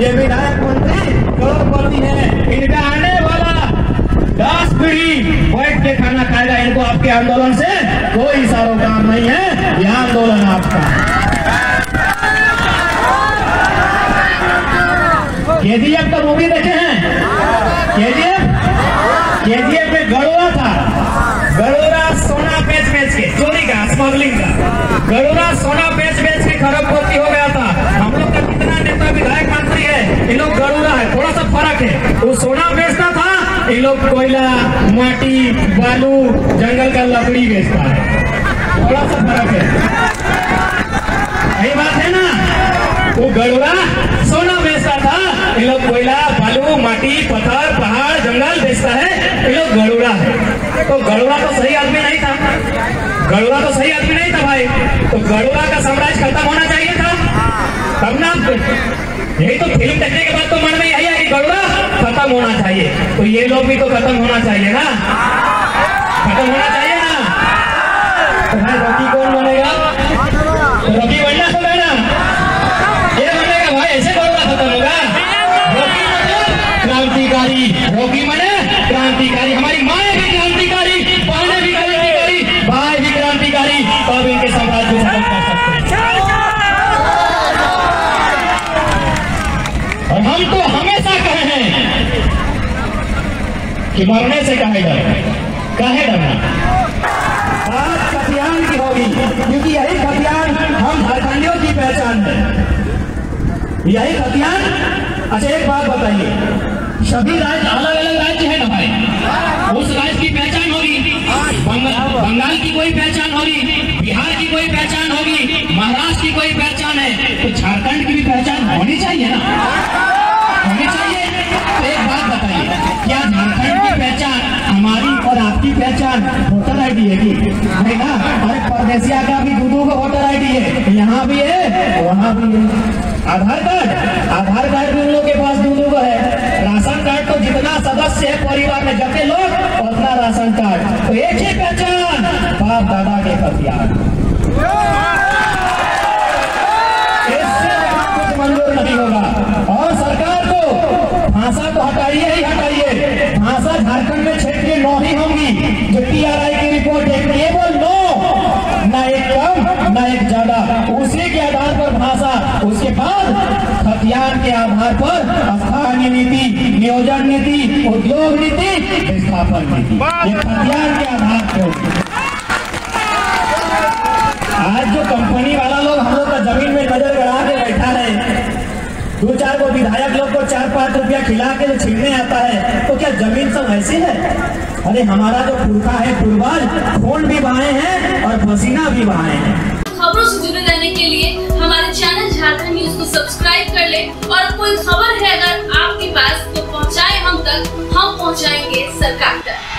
ये विधायक मंत्री करोड़पति है। इनका आने वाला दस पीढ़ी बैठ के खाना खाएगा। इनको आपके आंदोलन से कोई सरोकार नहीं है। यह आंदोलन आपका। केजीएफ का मूवी देखे हैं? केजीएफ? केजीएफ में गड़ोरा था। गड़ोरा सोना बेच बेच के, चोरी का स्मगलिंग का। गड़ोरा सोना बेच बेच के खरबपति हो गया था हम लोग का कितना नेता विधायक मंत्री है इन लोग गड़ोरा है थोड़ा सा फ़र्क है। वो सोना बेचता था, इन लोग कोयला, माटी, बालू, जंगल का लकड़ी बेचता है। थोड़ा सा फ़र्क है। यही बात है ना? वो गड़ोरा सोना बेचता था, इन लोग कोयला, बालू, माटी, पत्थर, पहाड़, जंगल बेचता है, इन लोग गड़ोरा है। तो गड़ोरा तो सही आदमी नहीं था। गड़ोरा तो सही आदमी नहीं था भाई। तो गड़ोरा का साम्राज्य खत्म होना चाहिए था तब ना यही तो फ़िल्म देखने के बाद तो मन में यही कि गड़ोरा खत्म होना चाहिए। तो ये लोग भी तो खत्म होना चाहिए ना? खत्म होना चाहिए ना? तो भाई रॉकी कौन बनेगा तो रॉकी बनना होगा ना ये बनेगा भाई ऐसे गड़ोरा खत्म होगा रॉकी मतलब क्रांतिकारी रॉकी मने क्रांतिकारी हमारी माए भी क्रांतिकारी बहने भी क्रांतिकारी भाई भी क्रांतिकारी तब इनके साम्राज्य को खत्म कर सकते हैं और हम तो हमेशा कहे हैं कि मरने से कहे डर कहे डरना। बात खतियान की होगी क्योंकि यही खतियान हम झारखंडियों की पहचान है। यही खतियान अच्छा एक बात बताइए सभी राज्य अलग अलग राज्य है ना भाई? उस राज्य की पहचान होगी बंगाल, की कोई पहचान होगी बिहार की कोई पहचान होगी महाराष्ट्र की कोई पहचान है तो झारखंड की भी पहचान होनी चाहिए ना? होनी चाहिए। तो एक बात बताइए क्या पहचान, हमारी और आपकी पहचान वोटर आईडी है नहीं ना अरे परदेसिया का भी दूधों का वोटर आईडी है। यहाँ भी है, वहाँ भी है। आधार कार्ड आधार कार्ड भी उन लोग के पास दूधों का है। राशन कार्ड तो जितना सदस्य है परिवार में जते लोग, उतना राशन कार्ड। तो एक ही पहचान, बाप दादा के हथियार इससे कुछ मंजूर नहीं होगा और सरकार को भाषा तो हटाइए ही हटाइए। भाषा झारखंड में क्षेत्रीय नौ ही होंगी। जो टीआरआई की रिपोर्ट देख रही है, वो नौ। न एक कम, न एक ज़्यादा। उसी के आधार पर भाषा, उसके बाद हथियार के आधार पर स्थानीय नीति, नियोजन नीति, उद्योग नीति, विस्थापन नीति। हथियार के आधार पर। आज जो कंपनी वाला लोग हम लोग का ज़मीन में नज़र गड़ा के बैठा रहे दो चार को विधायक लोग पाँच रुपया खिला के जो छीनने आता है तो क्या ज़मीन सब ऐसी है? अरे, हमारा जो पुरखा है पूर्वज खून भी बहाए हैं और पसीना भी बहाए हैं। खबरों से जुड़े रहने के लिए हमारे चैनल झारखंड न्यूज़ को सब्सक्राइब कर ले और कोई खबर है अगर आपके पास तो पहुँचाए हम तक, हम पहुँचाएँगे सरकार तक।